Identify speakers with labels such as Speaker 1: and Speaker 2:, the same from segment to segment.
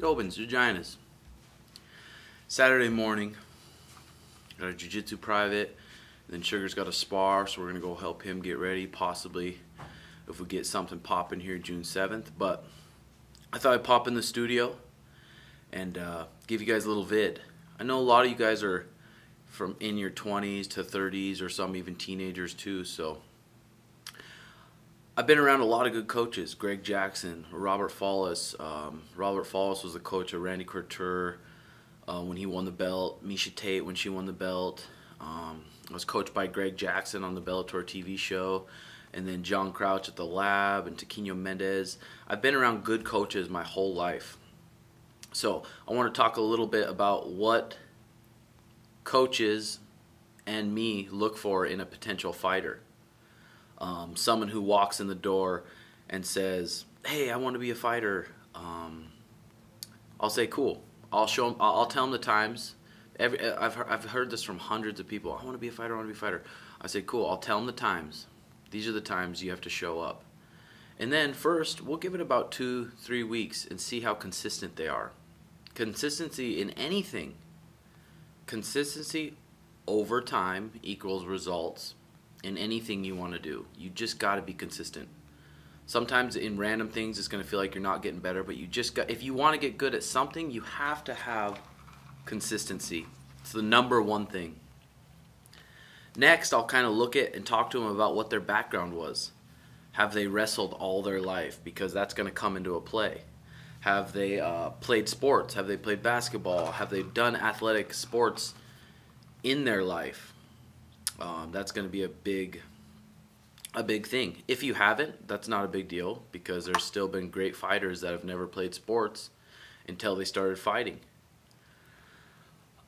Speaker 1: Yobins, Vaginas. Saturday morning, got a jiu-jitsu private. Then Sugar's got a spar, so we're gonna go help him get ready. Possibly, if we get something popping here June 7th. But I thought I'd pop in the studio and uh, give you guys a little vid. I know a lot of you guys are from in your 20s to 30s, or some even teenagers too. So I've been around a lot of good coaches. Greg Jackson, Robert Follis. Um, Robert Follis was the coach of Randy Couture uh, when he won the belt. Miesha Tate when she won the belt. Um, I was coached by Greg Jackson on the Bellator TV show. And then John Crouch at the lab and Taquino Mendez. I've been around good coaches my whole life. So I want to talk a little bit about what coaches and me look for in a potential fighter um, someone who walks in the door and says, "Hey, I want to be a fighter," um, I'll say, "Cool." I'll show them. I'll, tell them the times. Every, I've heard, I've heard this from hundreds of people. I want to be a fighter. I want to be a fighter. I say, "Cool." I'll tell them the times. These are the times you have to show up. And then first, we'll give it about two, three weeks and see how consistent they are. Consistency in anything. Consistency over time equals results in anything you want to do. You just got to be consistent. Sometimes in random things, it's going to feel like you're not getting better, but you just got, if you want to get good at something, you have to have consistency. It's the number one thing. Next, I'll kind of look at and talk to them about what their background was. Have they wrestled all their life? Because that's going to come into a play. Have they uh, played sports? Have they played basketball? Have they done athletic sports in their life? Um, that's going to be a big a big thing. If you haven't, that's not a big deal because there's still been great fighters that have never played sports until they started fighting.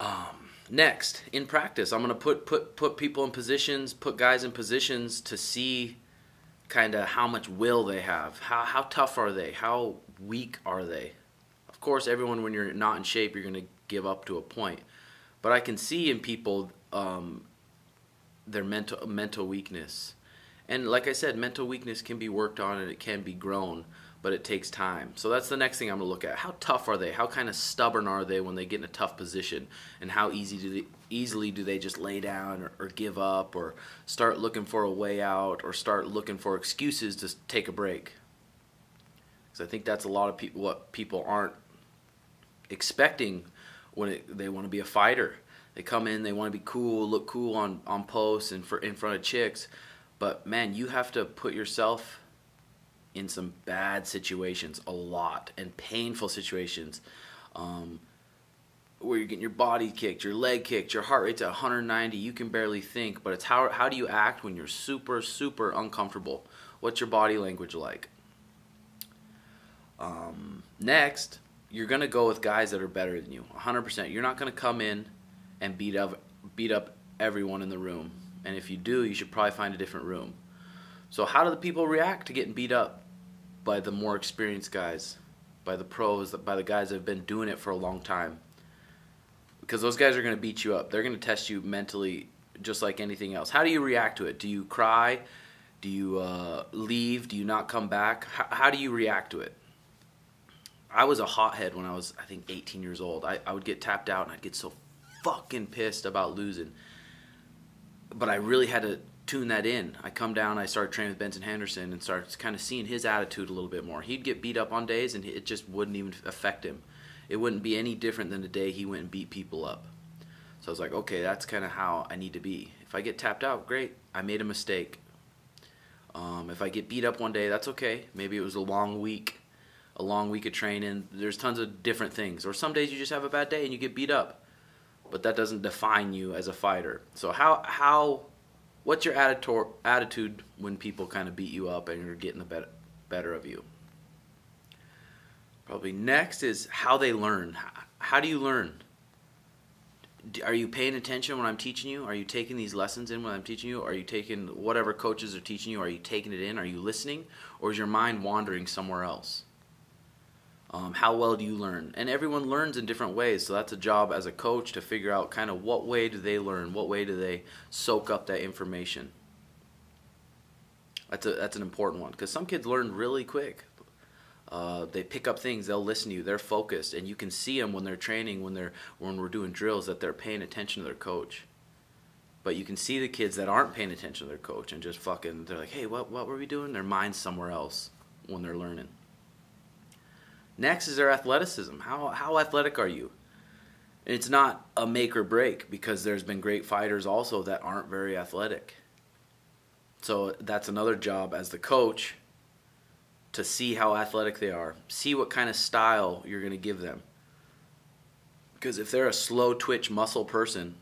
Speaker 1: Um, next, in practice, I'm going to put put put people in positions, put guys in positions to see kind of how much will they have. How how tough are they? How weak are they? Of course, everyone when you're not in shape, you're going to give up to a point. But I can see in people um, their mental mental weakness. And like I said, mental weakness can be worked on and it can be grown, but it takes time. So that's the next thing I'm going to look at. How tough are they? How kind of stubborn are they when they get in a tough position? And how easy do they, easily do they just lay down or, or give up or start looking for a way out or start looking for excuses to take a break? Because I think that's a lot of what people aren't expecting when it, they want to be a fighter they come in, they want to be cool, look cool on on posts and for in front of chicks, but man, you have to put yourself in some bad situations a lot and painful situations. Um, where you're getting your body kicked, your leg kicked, your heart rate's at 190, you can barely think, but it's how how do you act when you're super super uncomfortable? What's your body language like? Um, next, you're gonna go with guys that are better than you, 100%. You're not gonna come in and beat up beat up everyone in the room. And if you do, you should probably find a different room. So how do the people react to getting beat up by the more experienced guys, by the pros, by the guys that have been doing it for a long time? Because those guys are going to beat you up. They're going to test you mentally just like anything else. How do you react to it? Do you cry? Do you uh, leave? Do you not come back? How, how do you react to it? I was a hothead when I was, I think, 18 years old. I, I would get tapped out and I'd get so fucking pissed about losing. But I really had to tune that in. I come down, I started training with Benson Henderson and started kind of seeing his attitude a little bit more. He'd get beat up on days and it just wouldn't even affect him. It wouldn't be any different than the day he went and beat people up. So I was like, okay, that's kind of how I need to be. If I get tapped out, great. I made a mistake. Um, if I get beat up one day, that's okay. Maybe it was a long week, a long week of training. There's tons of different things. Or some days you just have a bad day and you get beat up but that doesn't define you as a fighter. So how how what's your attitude attitude when people kind of beat you up and you're getting the better better of you? Probably next is how they learn. How do you learn? Are you paying attention when I'm teaching you? Are you taking these lessons in when I'm teaching you? Are you taking whatever coaches are teaching you? Are you taking it in? Are you listening? Or is your mind wandering somewhere else? Um, how well do you learn? And everyone learns in different ways, so that's a job as a coach to figure out kind of what way do they learn, what way do they soak up that information. That's a that's an important one because some kids learn really quick. Uh, they pick up things. They'll listen to you. They're focused, and you can see them when they're training, when they're when we're doing drills, that they're paying attention to their coach. But you can see the kids that aren't paying attention to their coach and just fucking. They're like, "Hey, what what were we doing?" Their mind's somewhere else when they're learning. Next is their athleticism. How how athletic are you? it's not a make or break because there's been great fighters also that aren't very athletic. So that's another job as the coach to see how athletic they are, see what kind of style you're going to give them. Because if they're a slow twitch muscle person,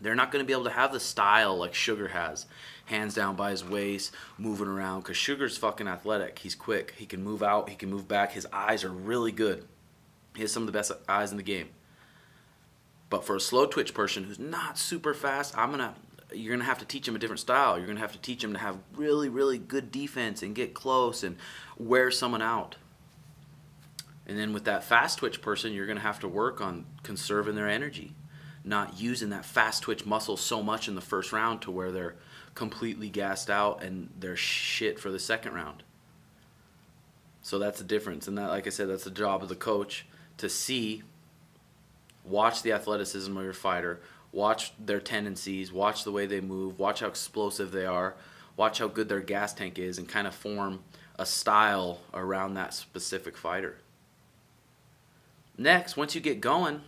Speaker 1: they're not going to be able to have the style like Sugar has. Hands down by his waist, moving around. Because Sugar's fucking athletic. He's quick. He can move out. He can move back. His eyes are really good. He has some of the best eyes in the game. But for a slow twitch person who's not super fast, I'm gonna you're gonna have to teach him a different style. You're gonna have to teach him to have really, really good defense and get close and wear someone out. And then with that fast twitch person, you're gonna have to work on conserving their energy, not using that fast twitch muscle so much in the first round to where they're completely gassed out and they're shit for the second round. So that's the difference. And that like I said, that's the job of the coach to see watch the athleticism of your fighter, watch their tendencies, watch the way they move, watch how explosive they are, watch how good their gas tank is, and kind of form a style around that specific fighter. Next, once you get going,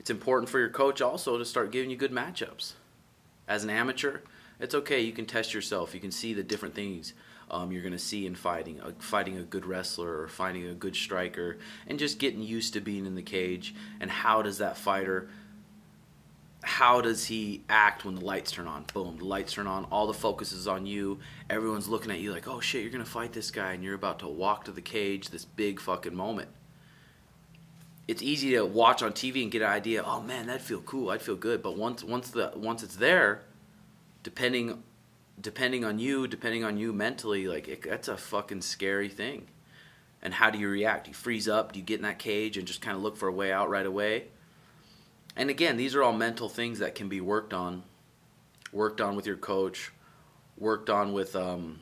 Speaker 1: it's important for your coach also to start giving you good matchups. As an amateur, it's okay. You can test yourself. You can see the different things um, you're going to see in fighting, uh, fighting a good wrestler or fighting a good striker, and just getting used to being in the cage. And how does that fighter, how does he act when the lights turn on? Boom, the lights turn on. All the focus is on you. Everyone's looking at you like, oh shit, you're going to fight this guy, and you're about to walk to the cage. This big fucking moment. It's easy to watch on TV and get an idea. Oh man, that'd feel cool. I'd feel good. But once once the once it's there, depending depending on you, depending on you mentally, like it, that's a fucking scary thing. And how do you react? Do you freeze up? Do you get in that cage and just kind of look for a way out right away? And again, these are all mental things that can be worked on, worked on with your coach, worked on with um,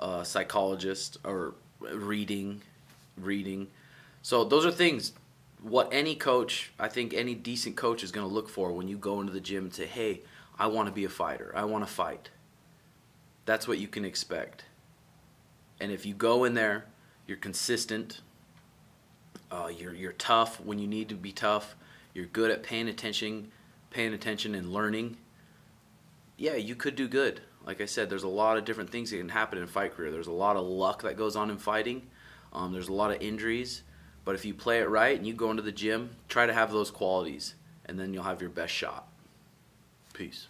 Speaker 1: a psychologist or reading, reading. So those are things. What any coach, I think any decent coach is going to look for when you go into the gym and say, "Hey, I want to be a fighter. I want to fight. That's what you can expect. And if you go in there, you're consistent. Uh, you're you're tough when you need to be tough. You're good at paying attention, paying attention and learning. Yeah, you could do good. Like I said, there's a lot of different things that can happen in fight career. There's a lot of luck that goes on in fighting. Um, there's a lot of injuries. But if you play it right and you go into the gym, try to have those qualities, and then you'll have your best shot. Peace.